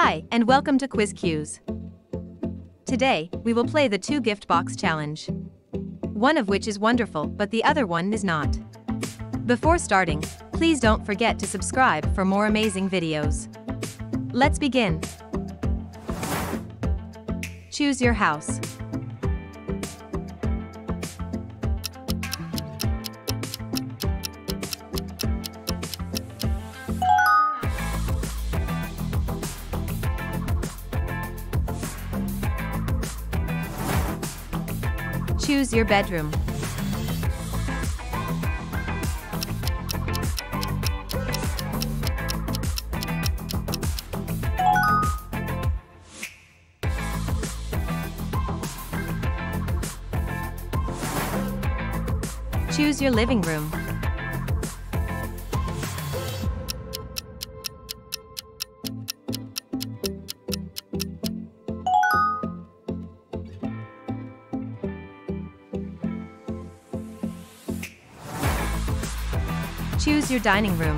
Hi, and welcome to Quiz Cues. Today, we will play the two gift box challenge. One of which is wonderful, but the other one is not. Before starting, please don't forget to subscribe for more amazing videos. Let's begin. Choose your house. Choose your bedroom. Choose your living room. Choose your dining room.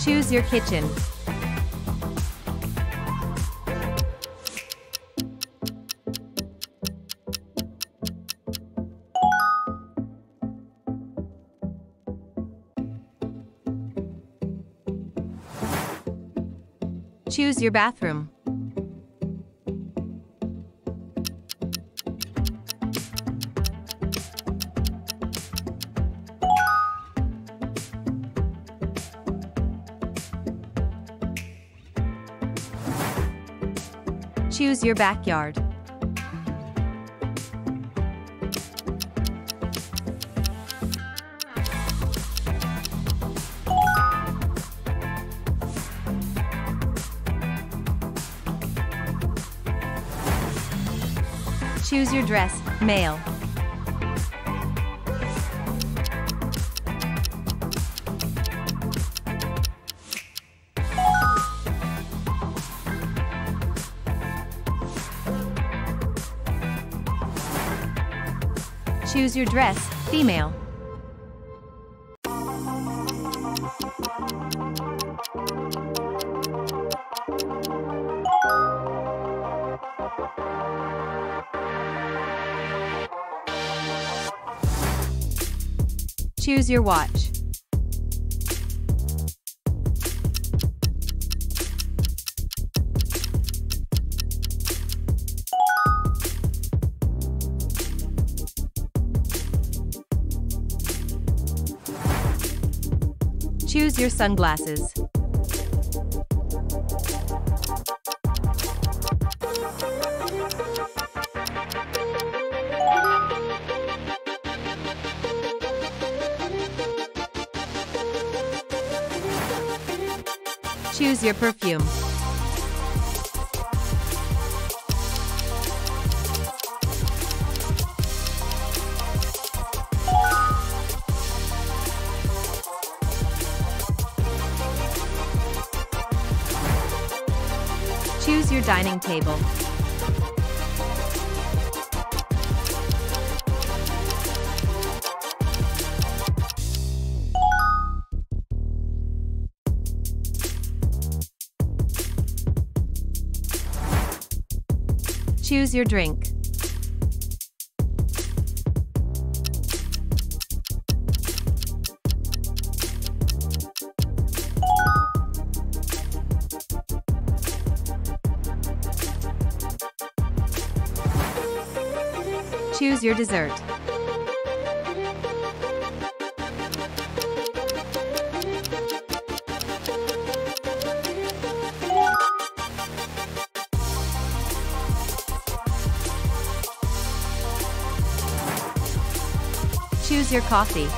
Choose your kitchen. Choose your bathroom. Choose your backyard. Choose your dress, male. Choose your dress, female. Choose your watch. Choose your sunglasses. Choose your perfume. Choose your dining table. Choose your drink. Choose your dessert. Your coffee.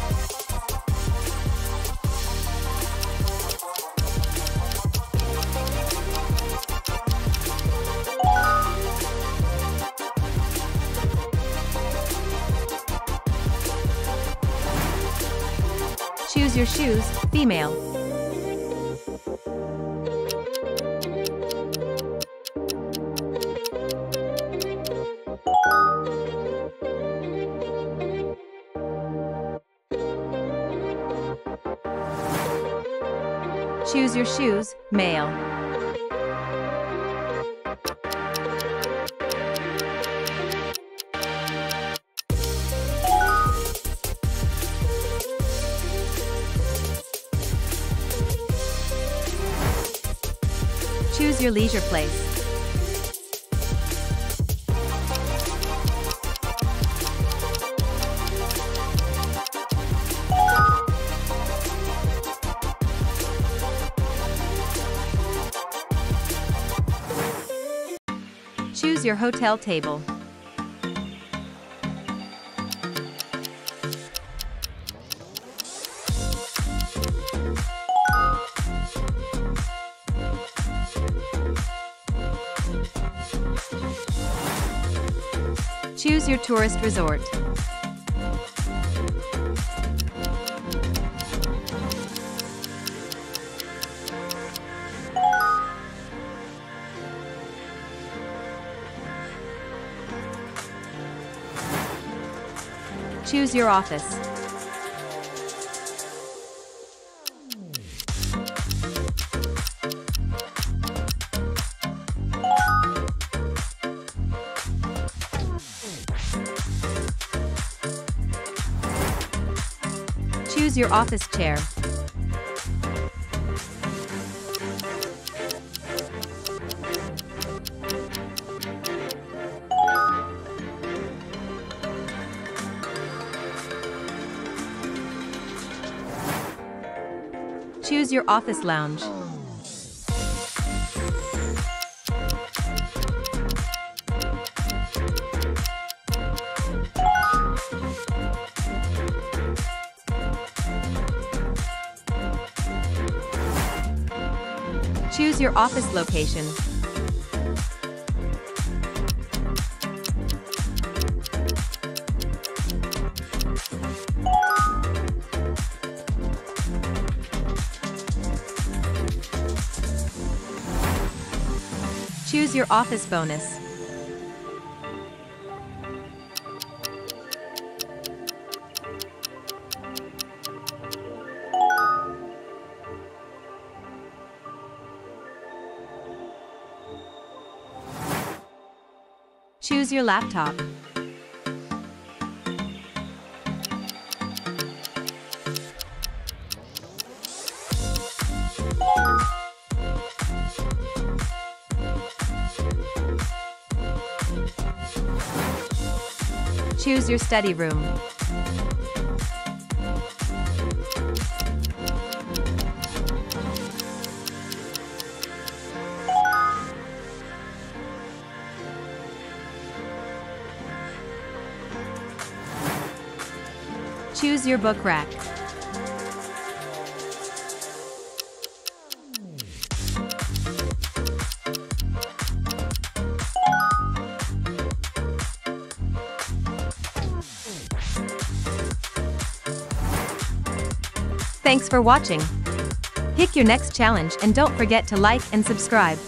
Choose your shoes, female. Choose your shoes, male. Choose your leisure place. Choose your hotel table. Choose your tourist resort. Choose your office. Choose your office chair. Choose your office lounge. Choose your office location. Choose your office bonus. Choose your laptop. Choose your study room. Choose your book rack. Thanks for watching. Pick your next challenge and don't forget to like and subscribe.